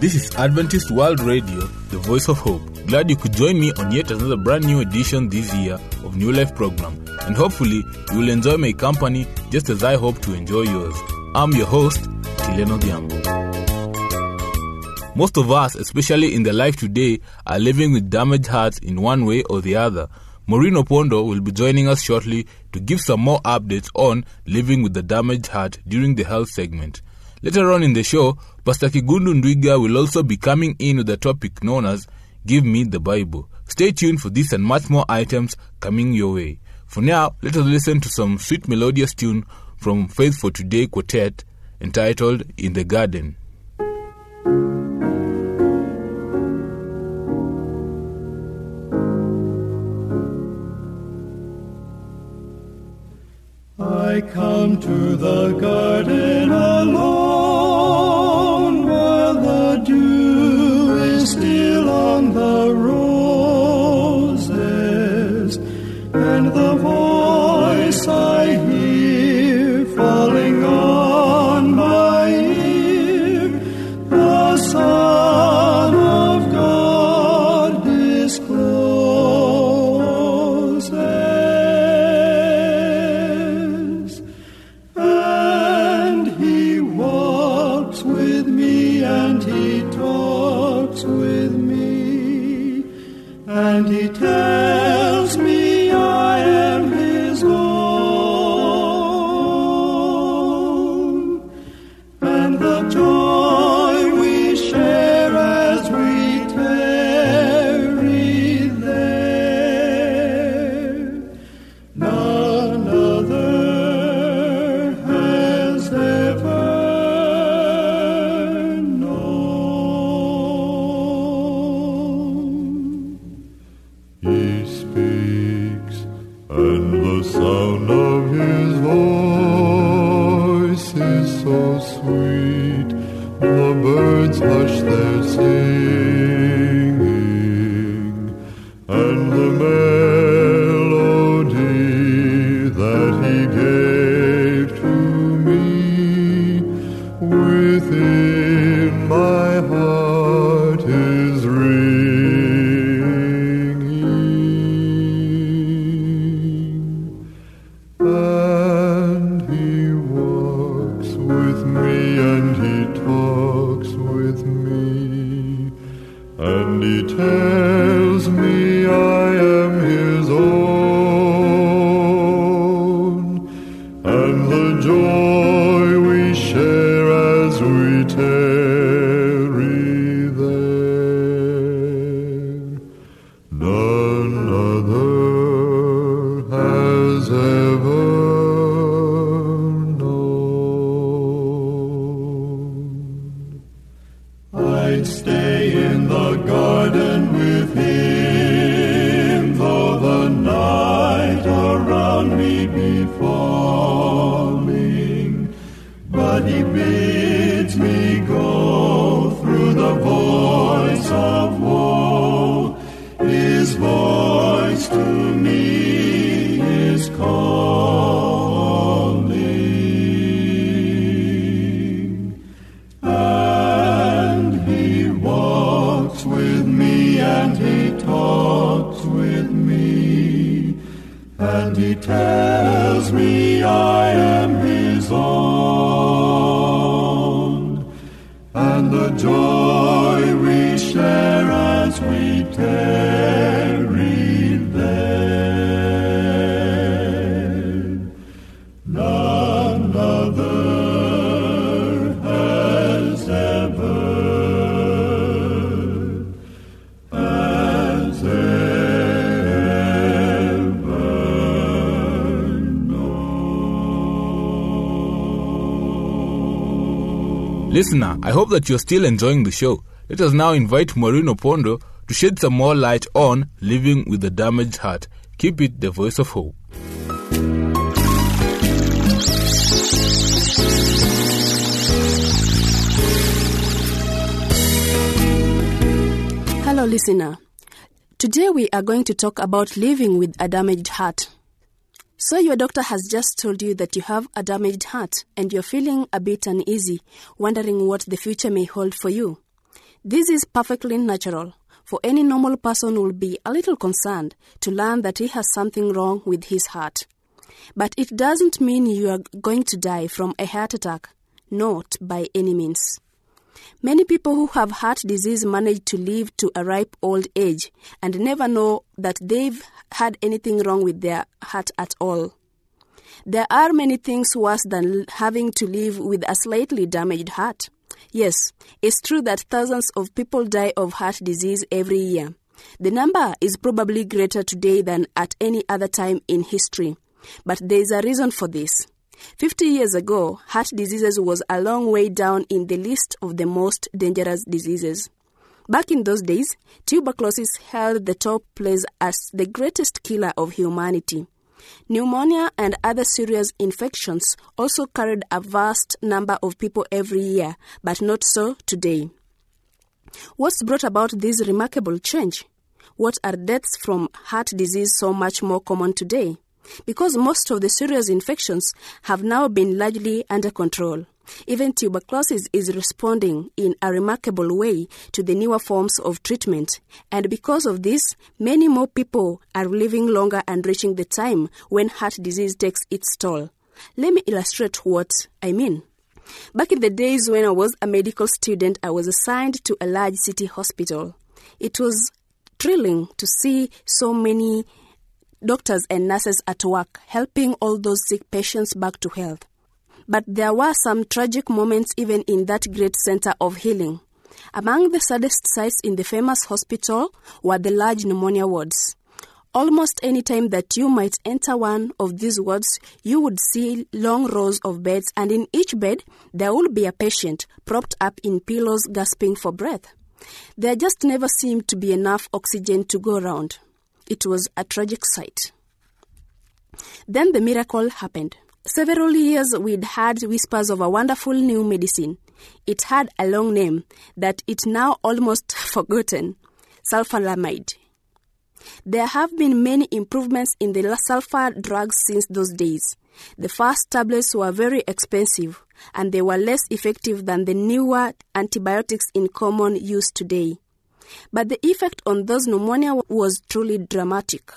This is Adventist World Radio, the voice of hope. Glad you could join me on yet another brand new edition this year of New Life program, and hopefully you will enjoy my company just as I hope to enjoy yours. I'm your host, Tileno Diambo. Most of us, especially in the life today, are living with damaged hearts in one way or the other. Maureen Opondo will be joining us shortly to give some more updates on living with the damaged heart during the health segment. Later on in the show, Pastor Kigundu Ndwiga will also be coming in with a topic known as Give Me the Bible. Stay tuned for this and much more items coming your way. For now, let us listen to some sweet melodious tune from Faith for Today Quartet entitled In the Garden. And voice to hope that you're still enjoying the show. Let us now invite Maureen Opondo to shed some more light on living with a damaged heart. Keep it the voice of hope. Hello, listener. Today we are going to talk about living with a damaged heart. So, your doctor has just told you that you have a damaged heart and you're feeling a bit uneasy, wondering what the future may hold for you. This is perfectly natural, for any normal person will be a little concerned to learn that he has something wrong with his heart. But it doesn't mean you are going to die from a heart attack, not by any means. Many people who have heart disease manage to live to a ripe old age and never know that they've had anything wrong with their heart at all. There are many things worse than having to live with a slightly damaged heart. Yes, it's true that thousands of people die of heart disease every year. The number is probably greater today than at any other time in history. But there is a reason for this. 50 years ago, heart diseases was a long way down in the list of the most dangerous diseases. Back in those days, tuberculosis held the top place as the greatest killer of humanity. Pneumonia and other serious infections also carried a vast number of people every year, but not so today. What's brought about this remarkable change? What are deaths from heart disease so much more common today? Because most of the serious infections have now been largely under control. Even tuberculosis is responding in a remarkable way to the newer forms of treatment, and because of this, many more people are living longer and reaching the time when heart disease takes its toll. Let me illustrate what I mean. Back in the days when I was a medical student, I was assigned to a large city hospital. It was thrilling to see so many doctors and nurses at work helping all those sick patients back to health. But there were some tragic moments even in that great center of healing. Among the saddest sights in the famous hospital were the large pneumonia wards. Almost any time that you might enter one of these wards, you would see long rows of beds, and in each bed, there would be a patient propped up in pillows gasping for breath. There just never seemed to be enough oxygen to go around. It was a tragic sight. Then the miracle happened. Several years we'd had whispers of a wonderful new medicine. It had a long name that it now almost forgotten sulfanilamide. There have been many improvements in the sulfa drugs since those days. The first tablets were very expensive and they were less effective than the newer antibiotics in common use today. But the effect on those pneumonia was truly dramatic.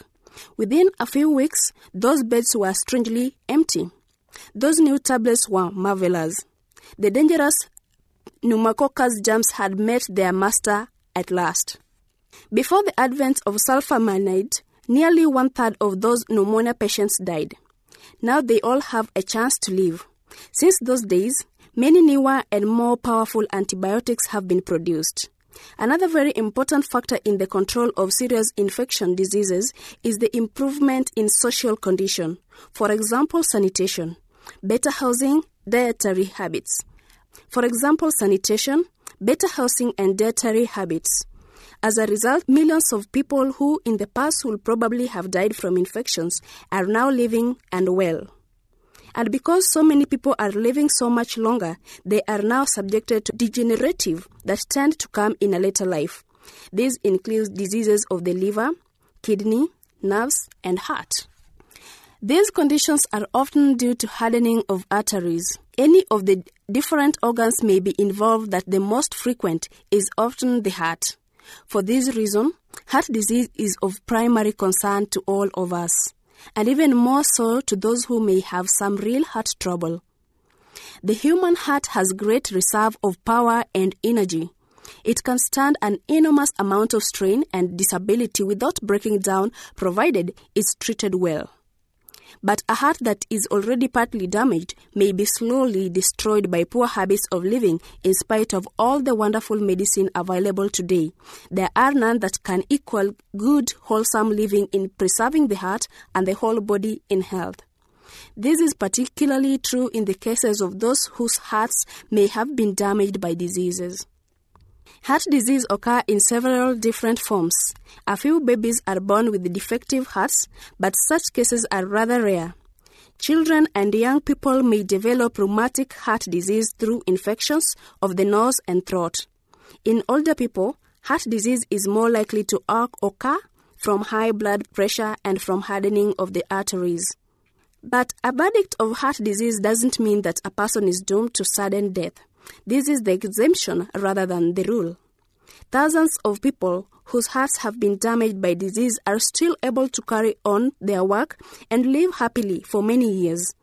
Within a few weeks, those beds were strangely empty. Those new tablets were marvelous. The dangerous pneumococcus germs had met their master at last. Before the advent of sulfanilamide, nearly one third of those pneumonia patients died. Now they all have a chance to live. Since those days, many newer and more powerful antibiotics have been produced. Another very important factor in the control of serious infection diseases is the improvement in social condition. For example, sanitation, better housing, dietary habits. For example, sanitation, better housing, and dietary habits. As a result, millions of people who in the past would probably have died from infections are now living and well. And because so many people are living so much longer, they are now subjected to degenerative that tend to come in a later life. These include diseases of the liver, kidney, nerves, and heart. These conditions are often due to hardening of arteries. Any of the different organs may be involved that the most frequent is often the heart. For this reason, heart disease is of primary concern to all of us and even more so to those who may have some real heart trouble. The human heart has great reserve of power and energy. It can stand an enormous amount of strain and disability without breaking down provided it's treated well. But a heart that is already partly damaged may be slowly destroyed by poor habits of living in spite of all the wonderful medicine available today. There are none that can equal good, wholesome living in preserving the heart and the whole body in health. This is particularly true in the cases of those whose hearts may have been damaged by diseases. Heart disease occur in several different forms. A few babies are born with defective hearts, but such cases are rather rare. Children and young people may develop rheumatic heart disease through infections of the nose and throat. In older people, heart disease is more likely to occur from high blood pressure and from hardening of the arteries. But a verdict of heart disease doesn't mean that a person is doomed to sudden death. This is the exemption rather than the rule. Thousands of people whose hearts have been damaged by disease are still able to carry on their work and live happily for many years.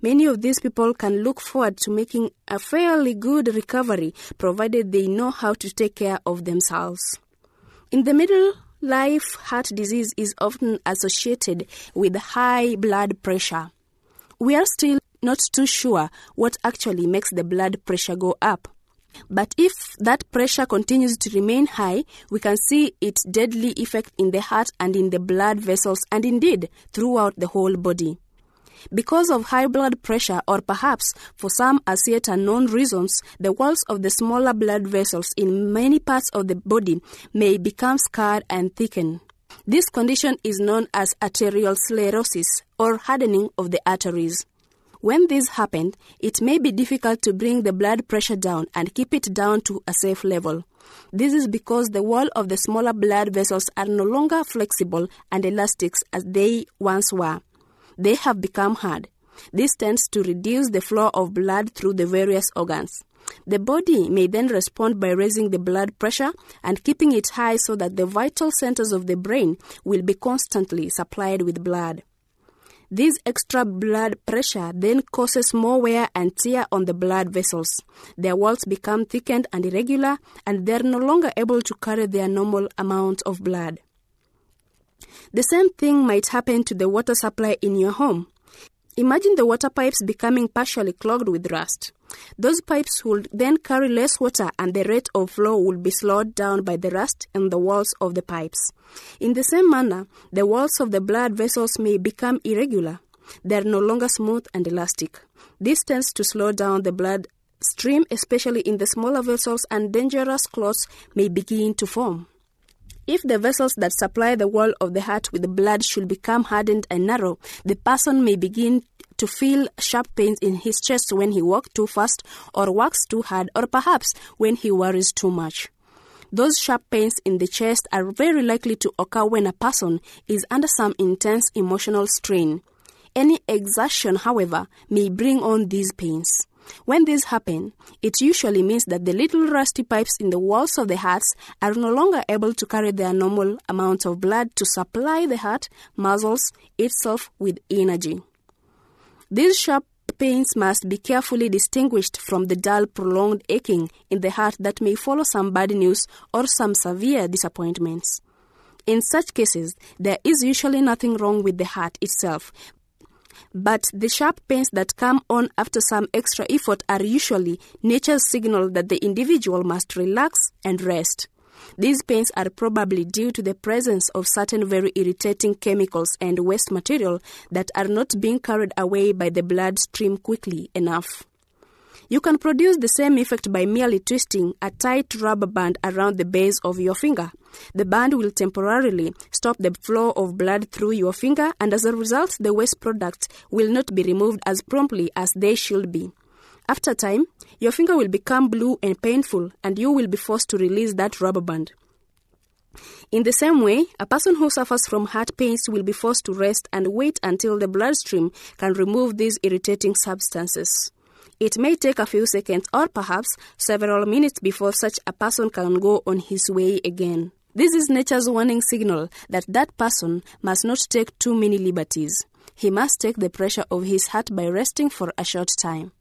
Many of these people can look forward to making a fairly good recovery provided they know how to take care of themselves. In the middle life, heart disease is often associated with high blood pressure. We are still not too sure what actually makes the blood pressure go up. But if that pressure continues to remain high, we can see its deadly effect in the heart and in the blood vessels and indeed throughout the whole body. Because of high blood pressure, or perhaps for some as yet unknown reasons, the walls of the smaller blood vessels in many parts of the body may become scarred and thicken. This condition is known as arteriosclerosis or hardening of the arteries. When this happens, it may be difficult to bring the blood pressure down and keep it down to a safe level. This is because the wall of the smaller blood vessels are no longer flexible and elastic as they once were. They have become hard. This tends to reduce the flow of blood through the various organs. The body may then respond by raising the blood pressure and keeping it high so that the vital centers of the brain will be constantly supplied with blood. This extra blood pressure then causes more wear and tear on the blood vessels. Their walls become thickened and irregular, and they're no longer able to carry their normal amount of blood. The same thing might happen to the water supply in your home. Imagine the water pipes becoming partially clogged with rust. Those pipes would then carry less water and the rate of flow would be slowed down by the rust in the walls of the pipes. In the same manner, the walls of the blood vessels may become irregular. They are no longer smooth and elastic. This tends to slow down the blood stream, especially in the smaller vessels, and dangerous clots may begin to form. If the vessels that supply the wall of the heart with blood should become hardened and narrow, the person may begin to feel sharp pains in his chest when he walks too fast or works too hard or perhaps when he worries too much. Those sharp pains in the chest are very likely to occur when a person is under some intense emotional strain. Any exertion, however, may bring on these pains. When this happens, it usually means that the little rusty pipes in the walls of the hearts are no longer able to carry their normal amount of blood to supply the heart muscles itself with energy. These sharp pains must be carefully distinguished from the dull, prolonged aching in the heart that may follow some bad news or some severe disappointments. In such cases, there is usually nothing wrong with the heart itself, but the sharp pains that come on after some extra effort are usually nature's signal that the individual must relax and rest. These pains are probably due to the presence of certain very irritating chemicals and waste material that are not being carried away by the blood stream quickly enough. You can produce the same effect by merely twisting a tight rubber band around the base of your finger. The band will temporarily stop the flow of blood through your finger, and as a result, the waste products will not be removed as promptly as they should be. After time, your finger will become blue and painful, and you will be forced to release that rubber band. In the same way, a person who suffers from heart pains will be forced to rest and wait until the bloodstream can remove these irritating substances. It may take a few seconds or perhaps several minutes before such a person can go on his way again. This is nature's warning signal that that person must not take too many liberties. He must take the pressure of his heart by resting for a short time.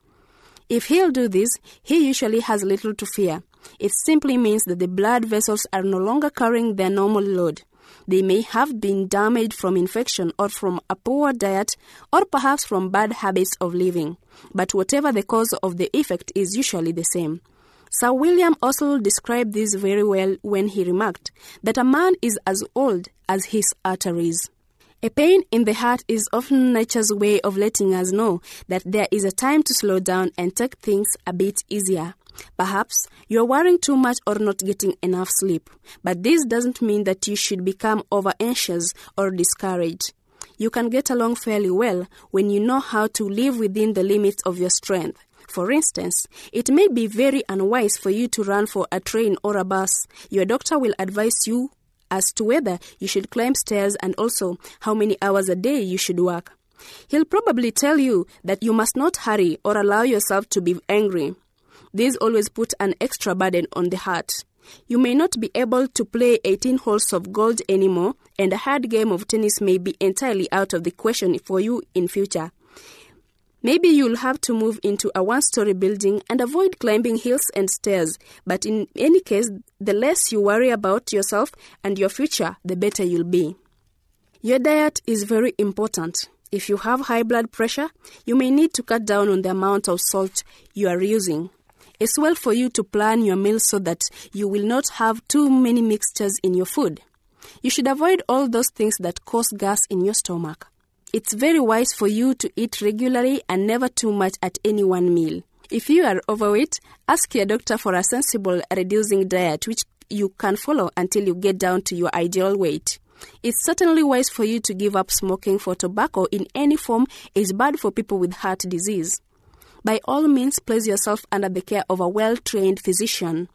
If he'll do this, he usually has little to fear. It simply means that the blood vessels are no longer carrying their normal load. They may have been damaged from infection or from a poor diet or perhaps from bad habits of living. But whatever the cause of the effect is usually the same. Sir William Osler described this very well when he remarked that a man is as old as his arteries. A pain in the heart is often nature's way of letting us know that there is a time to slow down and take things a bit easier. Perhaps you're worrying too much or not getting enough sleep, but this doesn't mean that you should become over anxious or discouraged. You can get along fairly well when you know how to live within the limits of your strength. For instance, it may be very unwise for you to run for a train or a bus. Your doctor will advise you as to whether you should climb stairs and also how many hours a day you should work. He'll probably tell you that you must not hurry or allow yourself to be angry. These always put an extra burden on the heart. You may not be able to play 18 holes of golf anymore, and a hard game of tennis may be entirely out of the question for you in future. Maybe you'll have to move into a one story building and avoid climbing hills and stairs, but in any case, the less you worry about yourself and your future, the better you'll be. Your diet is very important. If you have high blood pressure, you may need to cut down on the amount of salt you are using. It's well for you to plan your meals so that you will not have too many mixtures in your food. You should avoid all those things that cause gas in your stomach. It's very wise for you to eat regularly and never too much at any one meal. If you are overweight, ask your doctor for a sensible reducing diet which you can follow until you get down to your ideal weight. It's certainly wise for you to give up smoking for tobacco in any form is bad for people with heart disease. By all means, place yourself under the care of a well trained physician.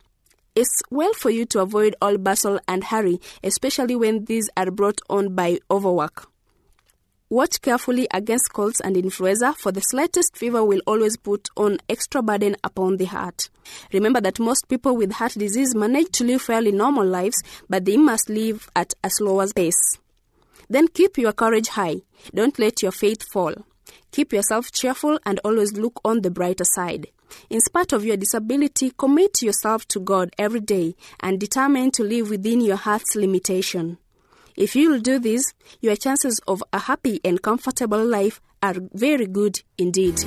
It's well for you to avoid all bustle and hurry, especially when these are brought on by overwork. Watch carefully against colds and influenza, for the slightest fever will always put on extra burden upon the heart. Remember that most people with heart disease manage to live fairly normal lives, but they must live at a slower pace. Then keep your courage high. Don't let your faith fall. Keep yourself cheerful and always look on the brighter side. In spite of your disability, commit yourself to God every day and determine to live within your heart's limitation. If you'll do this, your chances of a happy and comfortable life are very good indeed.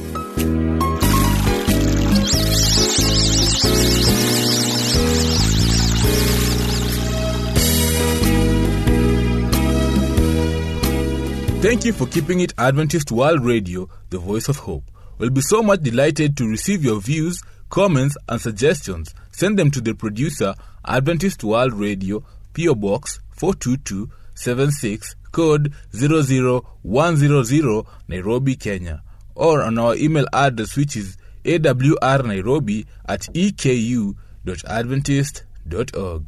Thank you for keeping it Adventist World Radio, the voice of hope. We'll be so much delighted to receive your views, comments, and suggestions. Send them to the producer, Adventist World Radio, PO Box 422 76 code 00100 Nairobi, Kenya, or on our email address which is awrnairobi at eku.adventist.org.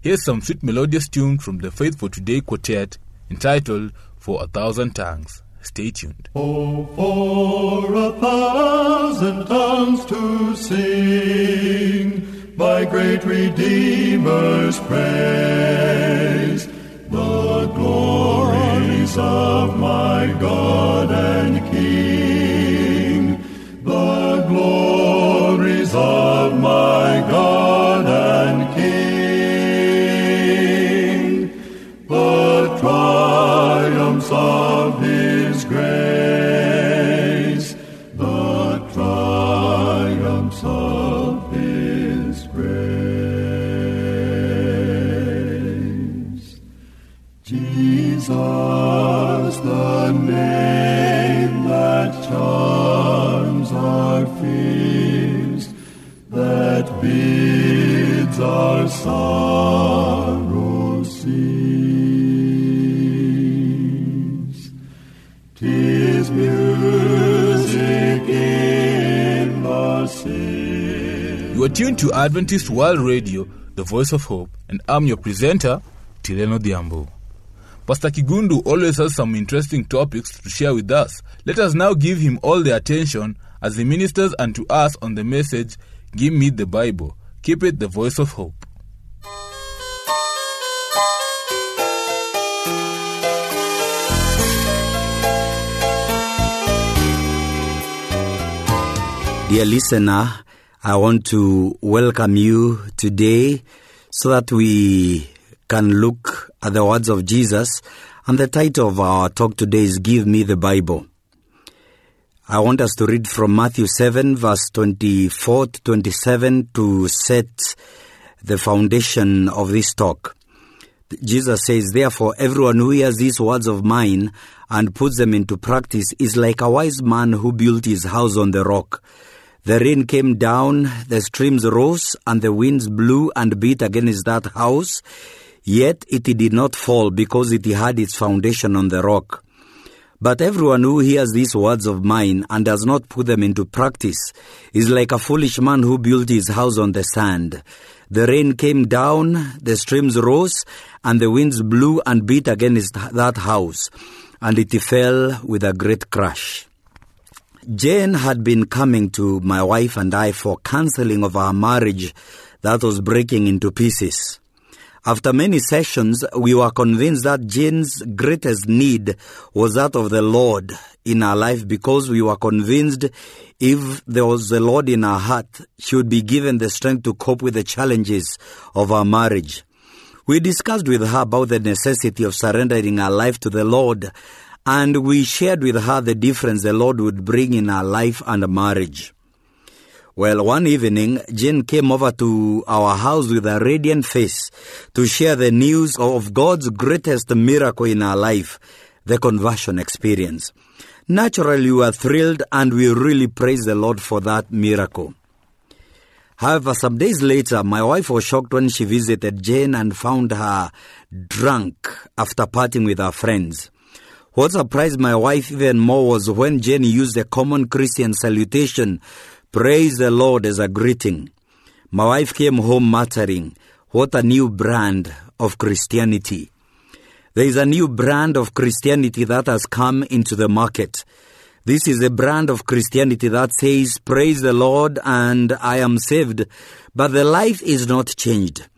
Here's some sweet melodious tune from the Faith for Today quartet entitled For a Thousand Tongues. Stay tuned. Oh, for a thousand tongues to sing my great Redeemer's praise, the glories of my God and King, tuned to Adventist World Radio, the voice of hope, and I'm your presenter, Tireno Diambo. Pastor Kigundu always has some interesting topics to share with us. Let us now give him all the attention as he ministers unto us on the message, Give Me the Bible. Keep it the voice of hope. Dear listener, I want to welcome you today so that we can look at the words of Jesus. And the title of our talk today is Give Me the Bible. I want us to read from Matthew 7, verse 24 to 27 to set the foundation of this talk. Jesus says, Therefore, everyone who hears these words of mine and puts them into practice is like a wise man who built his house on the rock. The rain came down, the streams rose, and the winds blew and beat against that house. Yet it did not fall because it had its foundation on the rock. But everyone who hears these words of mine and does not put them into practice is like a foolish man who built his house on the sand. The rain came down, the streams rose, and the winds blew and beat against that house, and it fell with a great crash. Jane had been coming to my wife and I for counseling of our marriage that was breaking into pieces. After many sessions, we were convinced that Jane's greatest need was that of the Lord in our life because we were convinced if there was the Lord in our heart, she would be given the strength to cope with the challenges of our marriage. We discussed with her about the necessity of surrendering our life to the Lord, and we shared with her the difference the Lord would bring in our life and marriage. Well, one evening, Jane came over to our house with a radiant face to share the news of God's greatest miracle in our life, the conversion experience. Naturally, we were thrilled and we really praise the Lord for that miracle. However, some days later, my wife was shocked when she visited Jane and found her drunk after parting with her friends. What surprised my wife even more was when Jane used a common Christian salutation, Praise the Lord, as a greeting. My wife came home muttering, What a new brand of Christianity. There is a new brand of Christianity that has come into the market. This is a brand of Christianity that says, Praise the Lord and I am saved, but the life is not changed.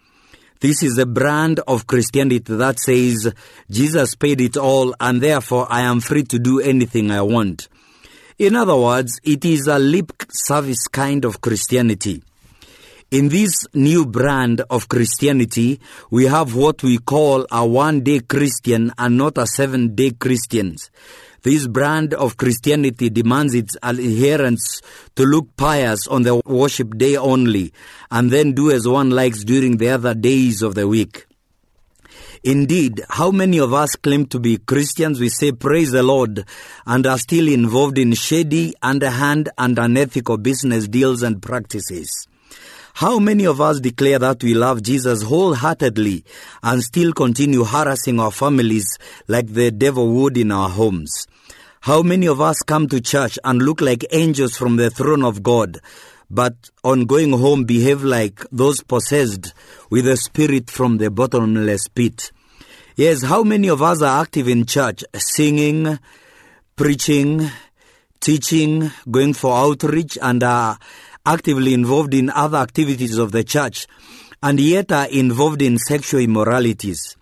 This is a brand of Christianity that says, Jesus paid it all and therefore I am free to do anything I want. In other words, it is a lip service kind of Christianity. In this new brand of Christianity, we have what we call a one day Christian and not a seven day Christians. This brand of Christianity demands its adherents to look pious on the worship day only and then do as one likes during the other days of the week. Indeed, how many of us claim to be Christians, we say praise the Lord, and are still involved in shady, underhand, and unethical business deals and practices? How many of us declare that we love Jesus wholeheartedly and still continue harassing our families like the devil would in our homes? How many of us come to church and look like angels from the throne of God, but on going home behave like those possessed with a spirit from the bottomless pit? Yes, how many of us are active in church, singing, preaching, teaching, going for outreach, and are actively involved in other activities of the church, and yet are involved in sexual immoralities?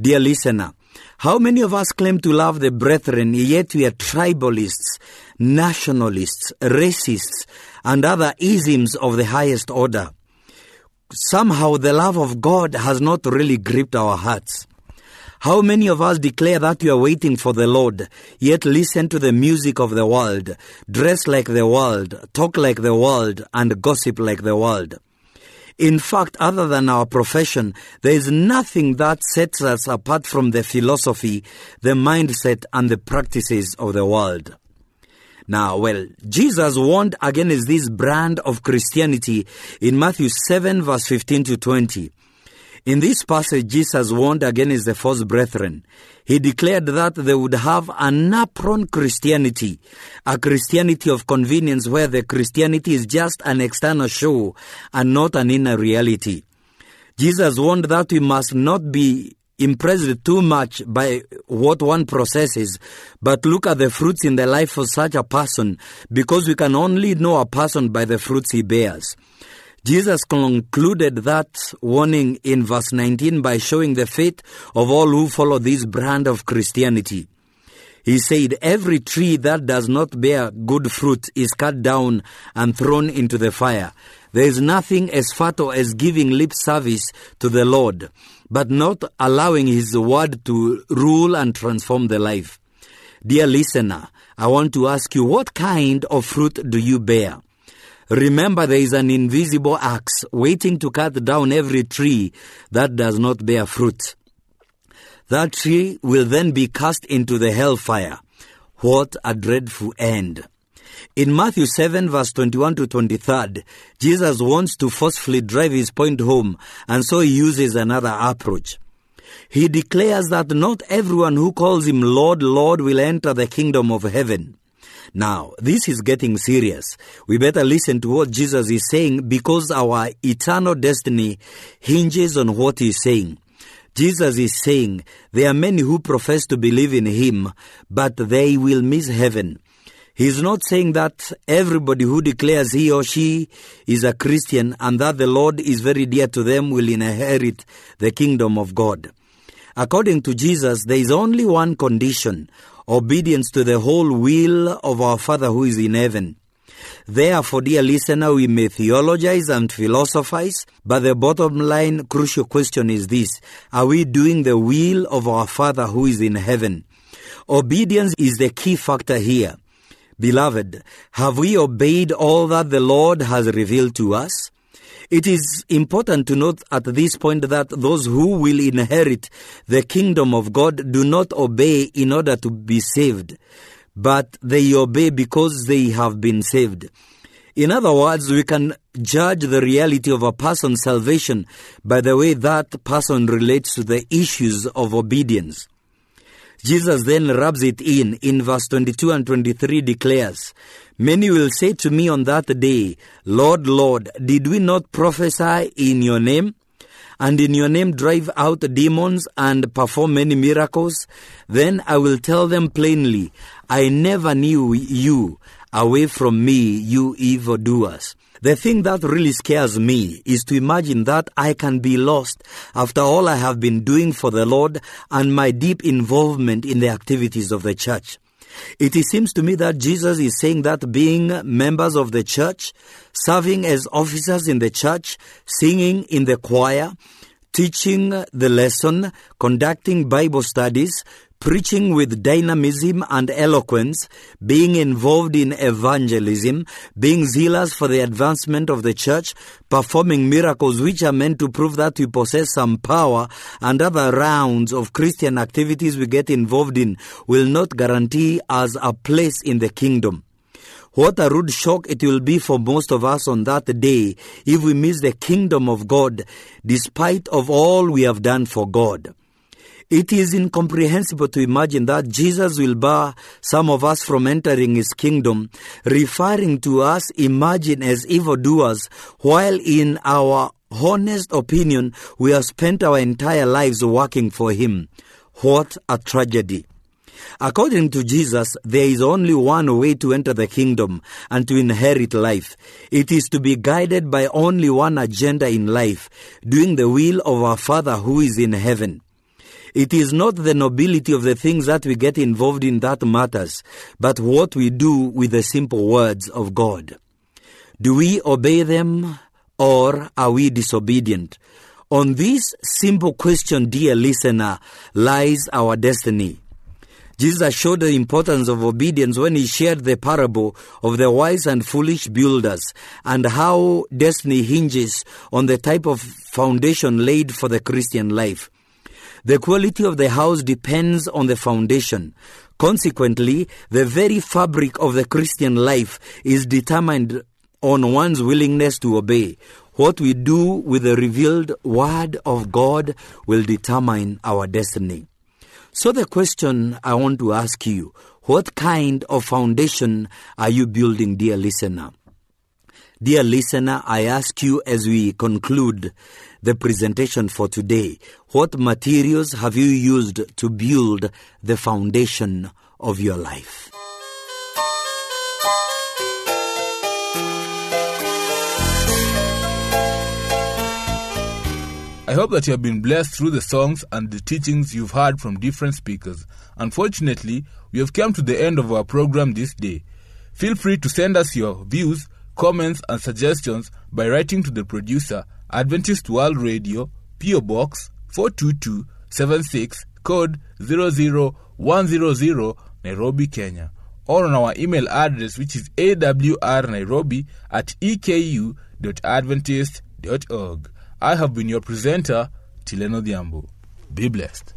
Dear listener, how many of us claim to love the brethren, yet we are tribalists, nationalists, racists, and other isms of the highest order? Somehow the love of God has not really gripped our hearts. How many of us declare that we are waiting for the Lord, yet listen to the music of the world, dress like the world, talk like the world, and gossip like the world? In fact, other than our profession, there is nothing that sets us apart from the philosophy, the mindset, and the practices of the world. Now, well, Jesus warned against this brand of Christianity in Matthew 7, verse 15 to 20. In this passage, Jesus warned against the false brethren. He declared that they would have an apron Christianity, a Christianity of convenience where the Christianity is just an external show and not an inner reality. Jesus warned that we must not be impressed too much by what one possesses, but look at the fruits in the life of such a person because we can only know a person by the fruits he bears. Jesus concluded that warning in verse 19 by showing the fate of all who follow this brand of Christianity. He said, Every tree that does not bear good fruit is cut down and thrown into the fire. There is nothing as fatal as giving lip service to the Lord, but not allowing His word to rule and transform the life. Dear listener, I want to ask you, what kind of fruit do you bear? Remember, there is an invisible axe waiting to cut down every tree that does not bear fruit. That tree will then be cast into the hellfire. What a dreadful end. In Matthew 7, verse 21 to 23, Jesus wants to forcefully drive his point home, and so he uses another approach. He declares that not everyone who calls him Lord, Lord will enter the kingdom of heaven. Now, this is getting serious. We better listen to what Jesus is saying because our eternal destiny hinges on what he's saying. Jesus is saying there are many who profess to believe in him, but they will miss heaven. He is not saying that everybody who declares he or she is a Christian and that the Lord is very dear to them will inherit the kingdom of God. According to Jesus, there is only one condition obedience to the whole will of our Father who is in heaven. Therefore, dear listener, we may theologize and philosophize, but the bottom line crucial question is this Are we doing the will of our Father who is in heaven? Obedience is the key factor here. Beloved, have we obeyed all that the Lord has revealed to us? It is important to note at this point that those who will inherit the kingdom of God do not obey in order to be saved, but they obey because they have been saved. In other words, we can judge the reality of a person's salvation by the way that person relates to the issues of obedience. Jesus then rubs it in. In verse 22 and 23 declares, Many will say to me on that day, Lord, Lord, did we not prophesy in your name? And in your name drive out demons and perform many miracles? Then I will tell them plainly, I never knew you. Away from me, you evildoers. The thing that really scares me is to imagine that I can be lost after all I have been doing for the Lord and my deep involvement in the activities of the church. It seems to me that Jesus is saying that being members of the church, serving as officers in the church, singing in the choir, teaching the lesson, conducting Bible studies, preaching with dynamism and eloquence, being involved in evangelism, being zealous for the advancement of the church, performing miracles which are meant to prove that we possess some power, and other rounds of Christian activities we get involved in will not guarantee us a place in the kingdom. What a rude shock it will be for most of us on that day if we miss the kingdom of God despite of all we have done for God. It is incomprehensible to imagine that Jesus will bar some of us from entering his kingdom, referring to us, imagine as evildoers, while in our honest opinion, we have spent our entire lives working for him. What a tragedy. According to Jesus, there is only one way to enter the kingdom and to inherit life. It is to be guided by only one agenda in life, doing the will of our Father who is in heaven. It is not the nobility of the things that we get involved in that matters, but what we do with the simple words of God. Do we obey them or are we disobedient? On this simple question, dear listener, lies our destiny. Jesus showed the importance of obedience when he shared the parable of the wise and foolish builders and how destiny hinges on the type of foundation laid for the Christian life. The quality of the house depends on the foundation. Consequently, the very fabric of the Christian life is determined on one's willingness to obey. What we do with the revealed Word of God will determine our destiny. So, the question I want to ask you what kind of foundation are you building, dear listener? Dear listener, I ask you as we conclude the presentation for today, what materials have you used to build the foundation of your life? I hope that you have been blessed through the songs and the teachings you've heard from different speakers. Unfortunately, we have come to the end of our program this day. Feel free to send us your views, comments, and suggestions by writing to the producer, Adventist World Radio, PO Box 42276, code 00100, Nairobi, Kenya, or on our email address, which is awrnairobi at eku.adventist.org. I have been your presenter, Tileno Diambo. Be blessed.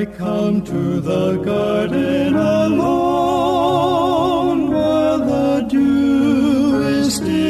I come to the garden alone, where the dew is still.